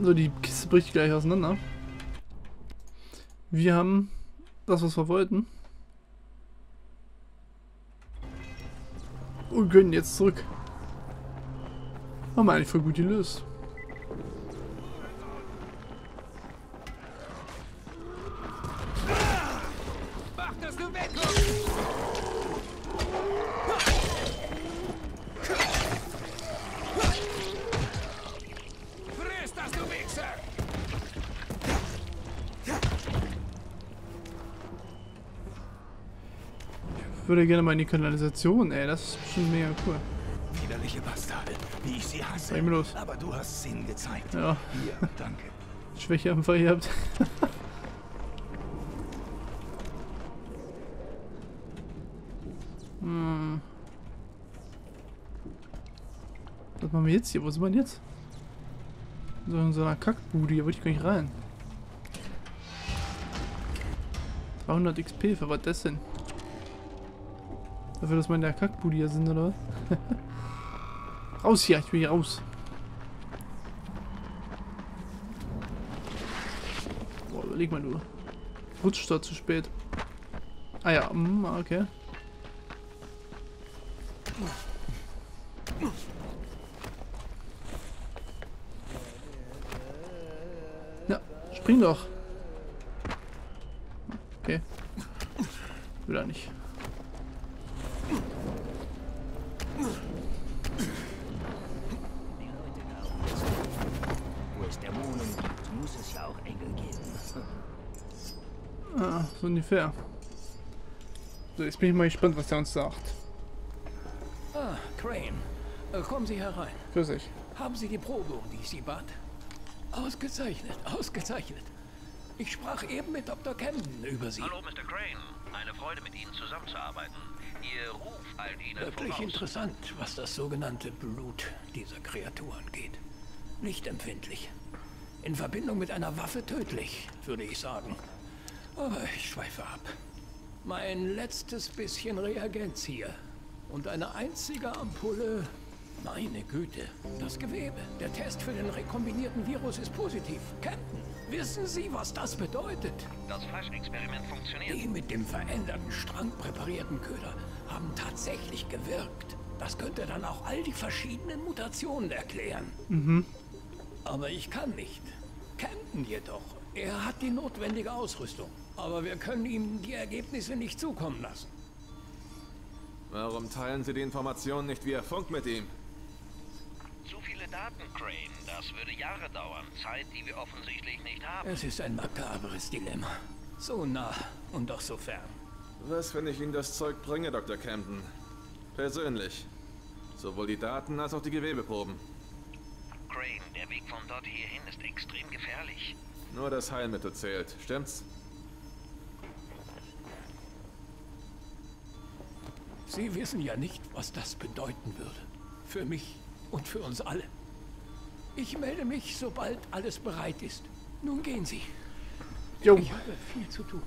So, die Kiste bricht gleich auseinander. Wir haben das, was wir wollten. Und können jetzt zurück. Haben wir eigentlich voll gut gelöst. Würde gerne mal in die Kanalisation, ey. Das ist bestimmt mega cool. Widerliche Bastarde, wie ich sie hasse. Was ist los? Aber du hast Sinn gezeigt. Ja, Hier, danke. Schwäche am Fall gehabt. hm. Was machen wir jetzt hier? Wo sind wir denn jetzt? So in so einer Kackbude, hier wollte ich gar nicht rein. 200 XP, für was das denn? Dafür, dass wir in Kackbude hier sind, oder was? raus hier, ich will hier raus. Boah, überleg mal du. Rutscht da zu spät. Ah ja, mm, okay. Ja, spring doch. Okay. Will er nicht. Ungefähr. So, jetzt bin ich mal gespannt, was der uns sagt. Ah, Crane. Äh, Kommen Sie herein. Grüß dich. Haben Sie die Probe, um die ich Sie bat? Ausgezeichnet, ausgezeichnet. Ich sprach eben mit Dr. Camden über Sie. Hallo, Mr. Crane. Eine Freude, mit Ihnen zusammenzuarbeiten. Ihr Ruf eilt Ihnen Wirklich voraus. interessant, was das sogenannte Blut dieser Kreatur angeht. Nicht empfindlich. In Verbindung mit einer Waffe tödlich, würde ich sagen. Aber ich schweife ab. Mein letztes bisschen Reagenz hier. Und eine einzige Ampulle. Meine Güte, das Gewebe. Der Test für den rekombinierten Virus ist positiv. Captain, wissen Sie, was das bedeutet? Das Fleischexperiment funktioniert. Die mit dem veränderten Strang präparierten Köder haben tatsächlich gewirkt. Das könnte dann auch all die verschiedenen Mutationen erklären. Aber ich kann nicht. Camden jedoch. Er hat die notwendige Ausrüstung. Aber wir können ihm die Ergebnisse nicht zukommen lassen. Warum teilen Sie die Informationen nicht via Funk mit ihm? Zu viele Daten, Crane. Das würde Jahre dauern. Zeit, die wir offensichtlich nicht haben. Es ist ein makabres Dilemma. So nah und doch so fern. Was, wenn ich Ihnen das Zeug bringe, Dr. Camden? Persönlich. Sowohl die Daten als auch die Gewebeproben. Crane, der Weg von dort hierhin ist extrem gefährlich. Nur das Heilmittel zählt, stimmt's? Sie wissen ja nicht, was das bedeuten würde. Für mich und für uns alle. Ich melde mich, sobald alles bereit ist. Nun gehen Sie. Jo, Ich habe viel zu tun.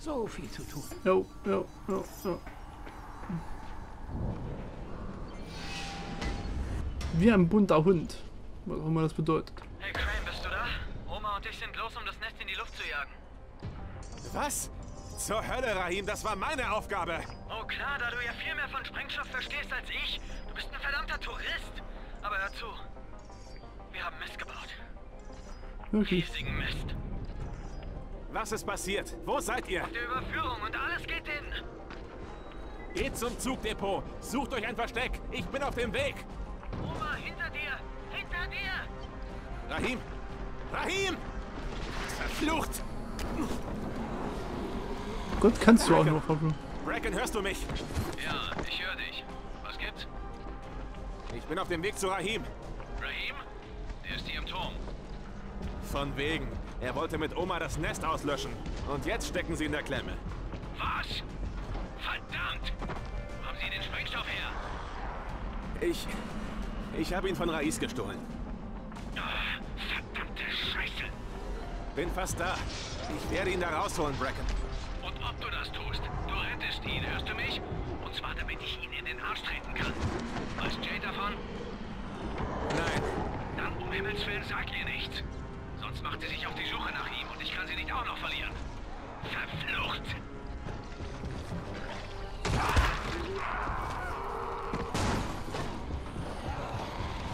So viel zu tun. jo, jo, jo, jo. Wie ein bunter Hund. Was auch immer das bedeutet. Hey Crane, bist du da? Oma und ich sind los, um das Nest in die Luft zu jagen. Was? Zur Hölle, Rahim, das war meine Aufgabe. Oh klar, da du ja viel mehr von Sprengstoff verstehst als ich. Du bist ein verdammter Tourist. Aber hör zu. Wir haben Mist gebaut. Riesigen Mist. Was ist passiert? Wo seid ihr? Die Überführung und alles geht in. Geht zum Zugdepot. Sucht euch ein Versteck. Ich bin auf dem Weg. Oma, hinter dir! Hinter dir! Rahim! Rahim! Verflucht! Gott kannst du auch noch, Pablo. Bracken, hörst du mich? Ja, ich höre dich. Was gibt's? Ich bin auf dem Weg zu Rahim. Rahim? Der ist hier im Turm. Von wegen. Er wollte mit Oma das Nest auslöschen. Und jetzt stecken sie in der Klemme. Was? Verdammt! Haben Sie den Sprengstoff her? Ich... Ich habe ihn von Rais gestohlen. Ah, verdammte Scheiße! Bin fast da. Ich werde ihn da rausholen, Bracken. Hörst du mich? Und zwar, damit ich ihn in den Arsch treten kann. Weiß Jay davon? Nein. Dann um Himmels Willen sag ihr nichts. Sonst macht sie sich auf die Suche nach ihm und ich kann sie nicht auch noch verlieren. Verflucht!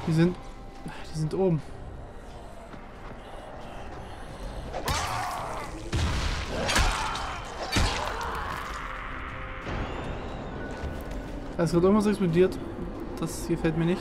Die sind. Die sind oben. Ist gerade irgendwas explodiert. Das gefällt mir nicht.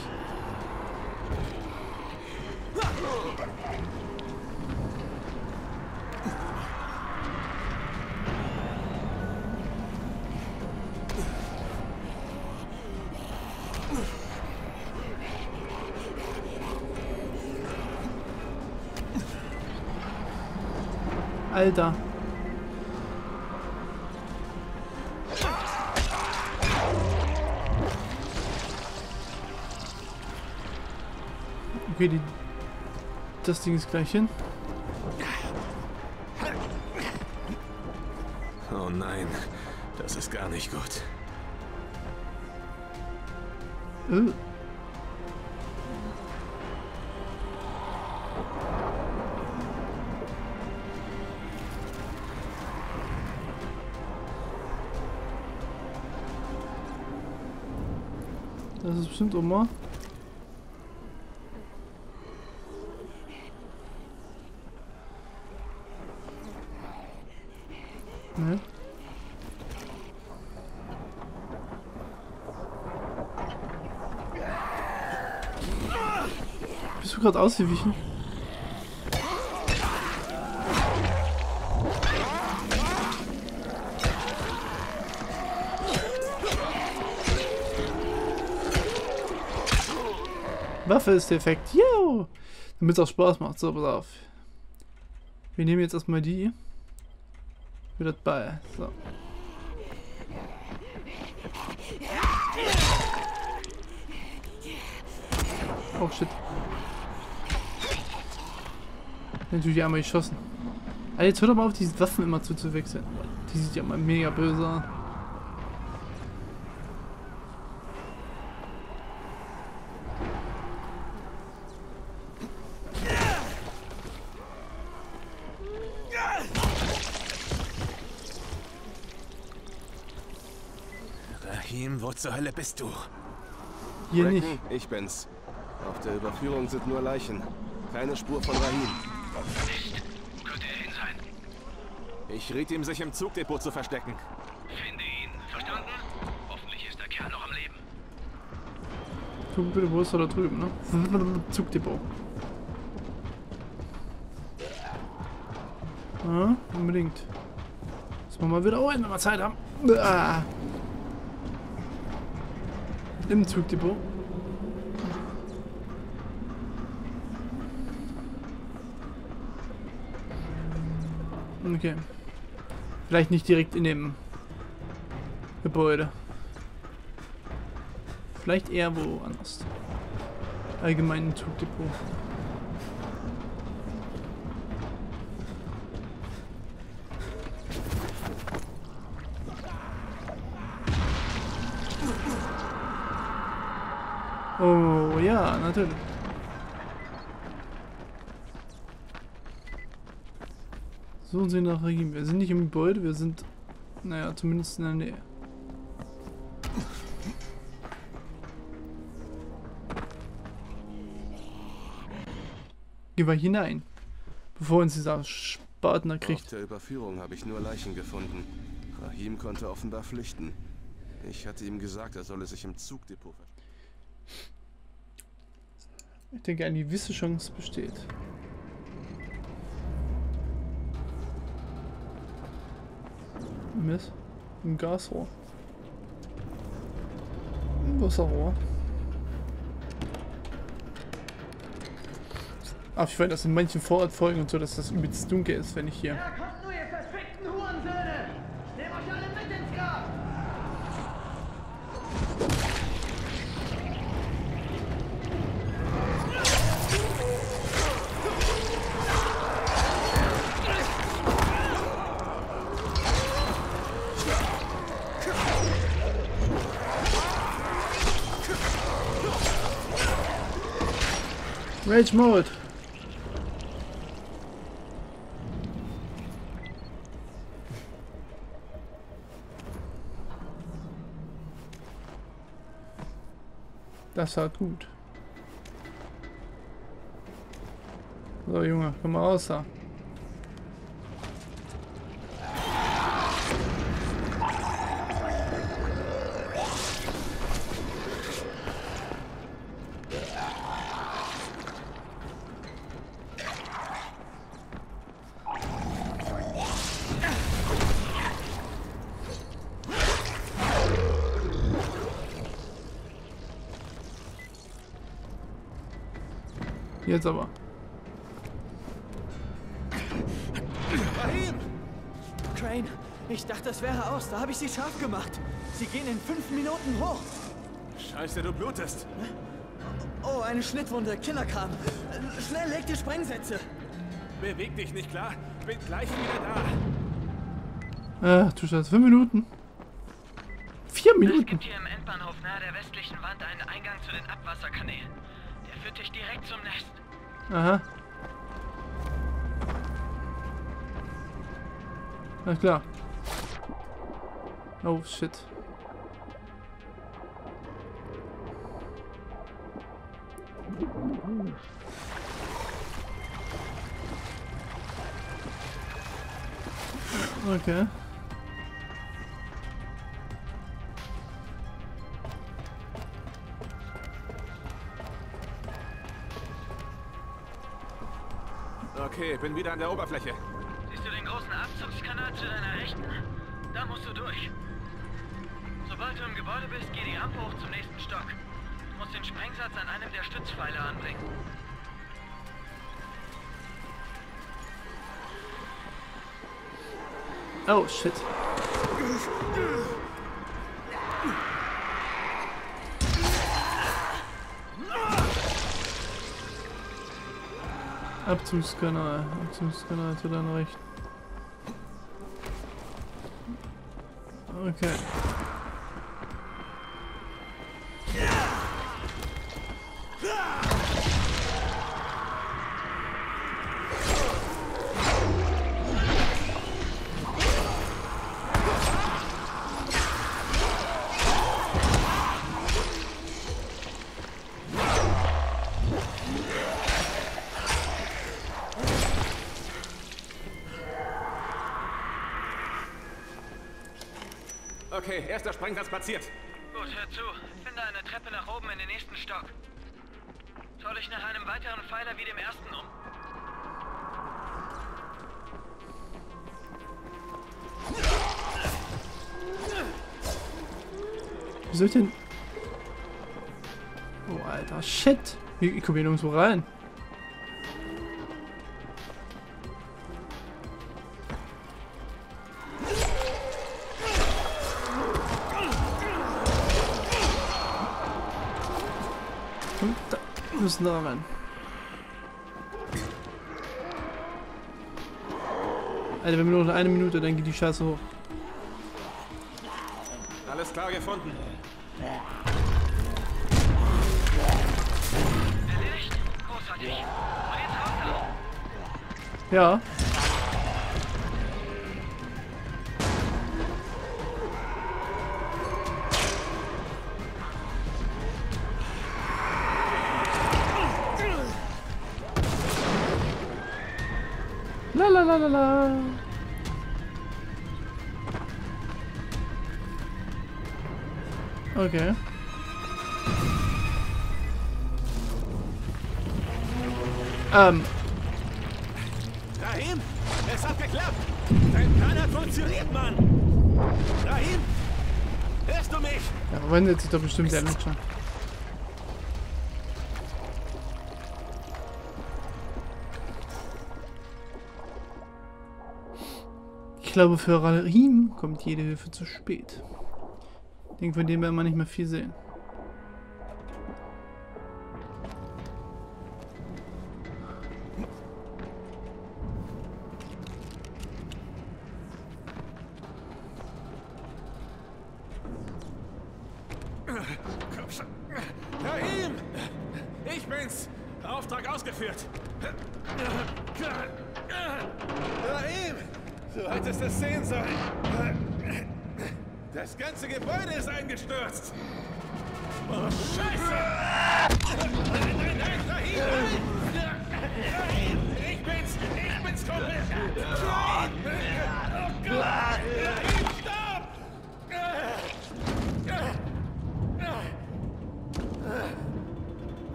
Alter. Okay, die, das Ding ist gleich hin. Oh nein, das ist gar nicht gut. Äh. Das ist bestimmt Oma. Ne? Bist du gerade ausgewichen? Waffe ist defekt. Yo! Damit es auch Spaß macht. So, pass auf. Wir nehmen jetzt erstmal die. Wieder bei. So. Oh shit. Natürlich einmal geschossen. Alter, jetzt hör doch mal auf, diese Waffen immer zuzuwechseln. Die sieht ja mal mega böse an. Rahim, wo zur Hölle bist du? Hier nicht. Reckon, ich bin's. Auf der Überführung sind nur Leichen. Keine Spur von Rahim. Wo könnte er hin sein? Ich riet ihm, sich im Zugdepot zu verstecken. Finde ihn. Verstanden? Hoffentlich ist der Kerl noch am Leben. Wo ist er da drüben, ne? Zugdepot. Ja, unbedingt. Müssen wir mal wieder holen, wenn wir Zeit haben. Ah. Im Zugdepot. Okay. Vielleicht nicht direkt in dem Gebäude. Vielleicht eher woanders. Allgemein im Zugdepot. Natürlich. Suchen Sie nach Regime. Wir sind nicht im Gebäude, wir sind, naja, zumindest in der Nähe. Gehen wir hinein, bevor uns dieser Spartner Auf kriegt. der Überführung habe ich nur Leichen gefunden. Rahim konnte offenbar flüchten. Ich hatte ihm gesagt, er solle sich im Zugdepot verstecken. Ich denke, eine gewisse Chance besteht. Mist. Ein Gasrohr. Ein Wasserrohr. Ach, ich weiß, dass in manchen Vorortfolgen und so, dass das übelst dunkel ist, wenn ich hier. Rage Mode. Das war gut. So, Junge, komm mal raus da. Jetzt aber. Rahim! Crane, ich dachte, es wäre aus. Da habe ich sie scharf gemacht. Sie gehen in fünf Minuten hoch. Scheiße, du blutest. Oh, eine Schnittwunde. Killerkram. Äh, Schnell, leg die Sprengsätze. Beweg dich nicht klar. Bin gleich wieder da. Ach du Scheiße, fünf Minuten. Vier Es Minuten. gibt hier im Endbahnhof nahe der westlichen Wand einen Eingang zu den Abwasserkanälen. Der führt dich direkt zum Nest. Aha. Na klar. Oh shit. Okay. Okay, bin wieder an der Oberfläche. Siehst du den großen Abzugskanal zu deiner Rechten? Da musst du durch. Sobald du im Gebäude bist, geh die Rampe hoch zum nächsten Stock. Du musst den Sprengsatz an einem der Stützpfeiler anbringen. Oh shit. Abzugskanal, Abzugskanal zu deiner Rechten. Okay. Okay, erster Sprengsatz platziert. Gut, hör zu. Finde eine Treppe nach oben in den nächsten Stock. Schau dich nach einem weiteren Pfeiler wie dem ersten um. Wie soll ich denn... Oh, Alter, shit. Ich, ich komme hier nirgendwo rein. Rein. Alter, wenn wir nur noch eine Minute, dann geht die Scheiße hoch. Alles klar gefunden. Erledigt? Großartig. Ja. La la la la la. Okay. Ähm, Rahim, es hat geklappt. Dein Plan hat funktioniert, Mann. Rahim, hörst du mich? ja, wendet sich doch bestimmt der Lutscher. Glaube, für Rahim kommt jede Hilfe zu spät. Ich denke, von dem werden wir nicht mehr viel sehen.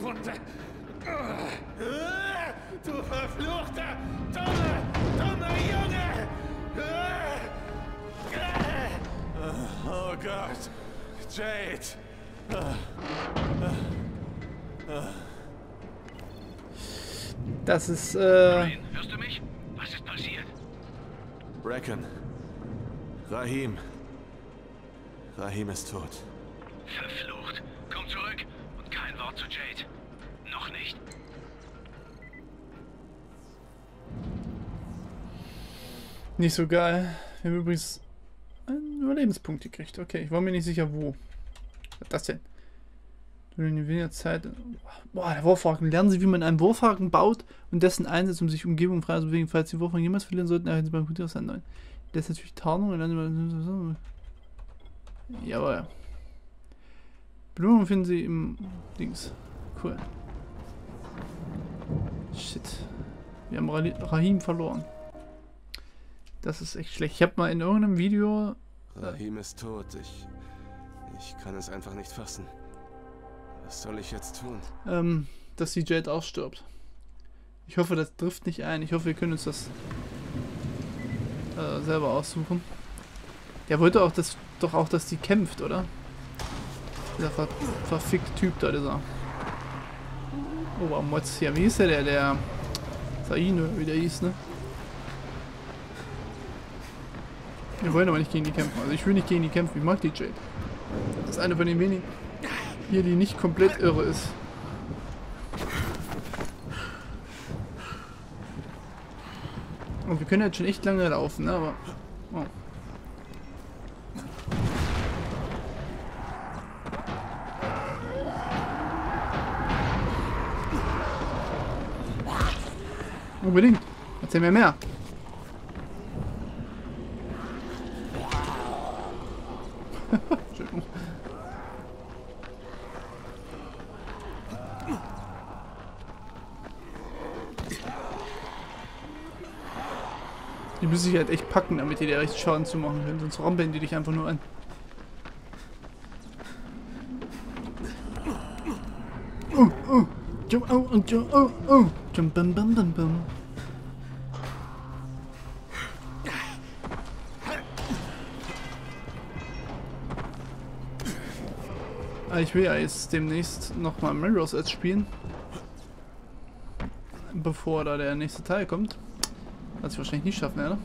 Bisswunde! Du verfluchter, dummer, dummer Junge! Oh Gott! Jade! Das ist, äh... Hörst du mich? Was ist passiert? Bracken. Rahim. Rahim ist tot. Nicht so geil. Wir haben übrigens einen Überlebenspunkt gekriegt. Okay, ich war mir nicht sicher, wo. Was ist das denn? Du in weniger Zeit. Boah, der Wurfhaken. Lernen Sie, wie man einen Wurfhaken baut und dessen einsetzt, um sich Umgebung frei zu bewegen. Falls Sie Wurfhaken jemals verlieren sollten, erhalten Sie beim Computer sein neuen. Das ist natürlich Tarnung. Jawohl. Belohnung finden Sie im Dings. Cool. Shit. Wir haben Rahim verloren. Das ist echt schlecht. Ich habe mal in irgendeinem Video. Rahim ist tot. Ich. Ich kann es einfach nicht fassen. Was soll ich jetzt tun? ähm, dass die Jade auch stirbt. Ich hoffe, das trifft nicht ein. Ich hoffe, wir können uns das äh, selber aussuchen. Der wollte auch das, doch auch, dass die kämpft, oder? Dieser ver verfickte Typ da, dieser. Obermotz hier. Wie hieß der, der, der Saine, wie der hieß, ne? Wir wollen aber nicht gegen die kämpfen. Also ich will nicht gegen die kämpfen. Ich mag die Jade. Das ist eine von den wenigen hier, die nicht komplett irre ist. Und wir können jetzt schon echt lange laufen, ne? Aber. Oh. Unbedingt. Erzähl mir mehr. Die müssen sich halt echt packen, damit die dir richtig Schaden zu machen können. Sonst rampeln die dich einfach nur an. Oh, oh. Jump, oh, jump, oh, oh. Jump, bam, bam, bam, bam. Ich will ja jetzt demnächst nochmal Mirror's Edge spielen. Bevor da der nächste Teil kommt. Was ich wahrscheinlich nicht schaffen werde.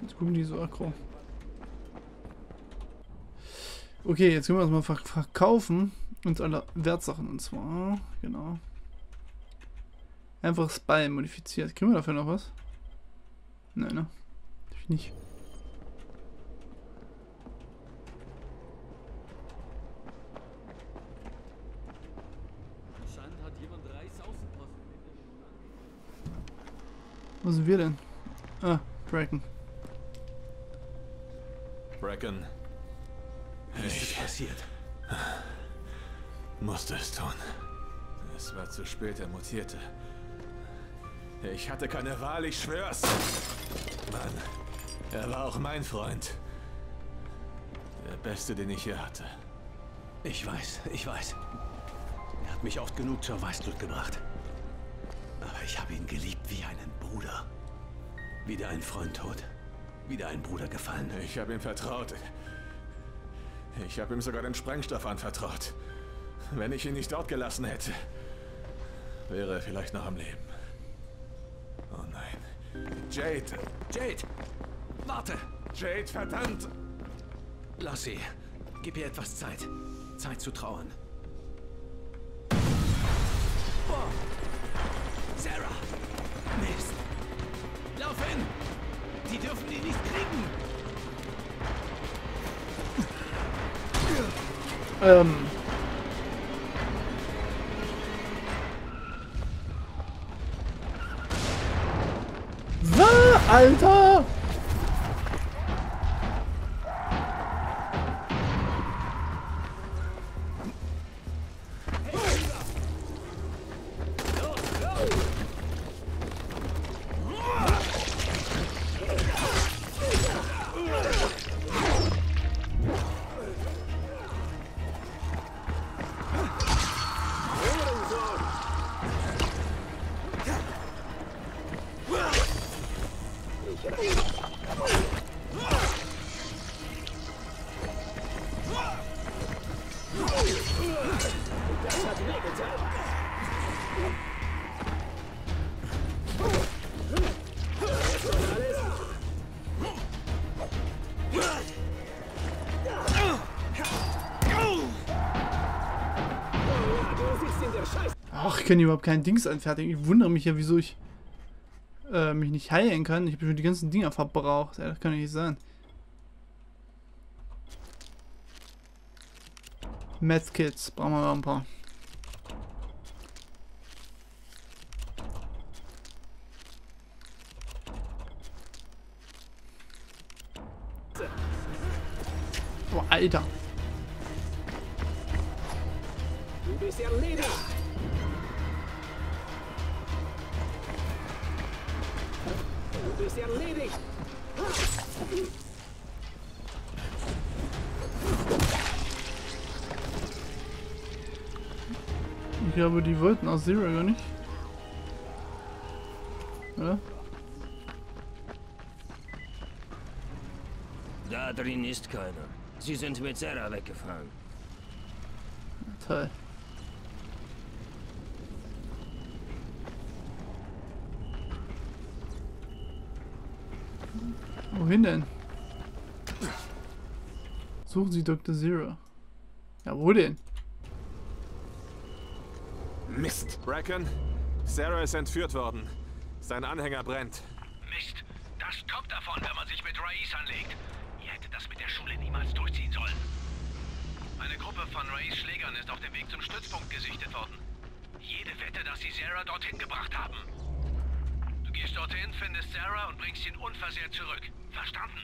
Jetzt gucken die so aggro. Okay, jetzt können wir das mal verk verkaufen. Uns alle Wertsachen und zwar, genau. Einfach Spy modifiziert. Kriegen wir dafür noch was? Nein, ne? Natürlich nicht. Wo sind wir denn? Ah, Bracken. Bracken. Ich passiert? musste es tun. Es war zu spät, er mutierte. Ich hatte keine Wahl, ich schwör's. Mann, er war auch mein Freund. Der beste, den ich je hatte. Ich weiß, ich weiß. Er hat mich oft genug zur Weißglut gebracht. Aber ich habe ihn geliebt wie einen Bruder. Wieder ein Freund tot. Wieder ein Bruder gefallen. Ich habe ihm vertraut. Ich habe ihm sogar den Sprengstoff anvertraut. Wenn ich ihn nicht dort gelassen hätte, wäre er vielleicht noch am Leben. Jade. Jade! Warte! Jade, verdammt! Lass sie. Gib ihr etwas Zeit. Zeit zu trauern. Oh. Sarah! Mist! Lauf hin! Die dürfen die nicht kriegen! Ähm. Alter? Kann überhaupt kein Dings anfertigen. Ich wundere mich ja, wieso ich äh, mich nicht heilen kann. Ich habe schon die ganzen Dinger verbraucht. Ja, das kann nicht sein. Meth Kits, brauchen wir mal ein paar. Boah, Alter. Zero gar nicht. Oder? Da drin ist keiner. Sie sind mit Sarah weggefahren. Toll. Wohin denn? Suchen Sie Dr. Zero. Ja, wo denn? Mist. Bracken, Sarah ist entführt worden. Sein Anhänger brennt. Mist, das kommt davon, wenn man sich mit Rais anlegt. Ihr hättet das mit der Schule niemals durchziehen sollen. Eine Gruppe von Rais Schlägern ist auf dem Weg zum Stützpunkt gesichtet worden. Jede Wette, dass sie Sarah dorthin gebracht haben. Du gehst dorthin, findest Sarah und bringst ihn unversehrt zurück. Verstanden?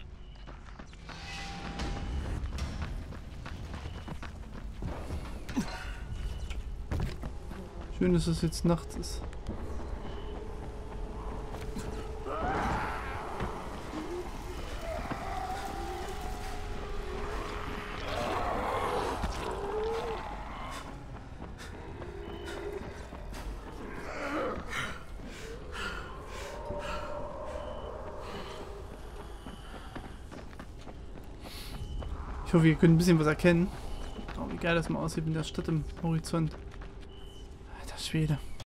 Schön, dass es jetzt nachts ist. Ich hoffe, ihr könnt ein bisschen was erkennen. Oh, wie geil das mal aussieht mit der Stadt im Horizont. Alter Schwede.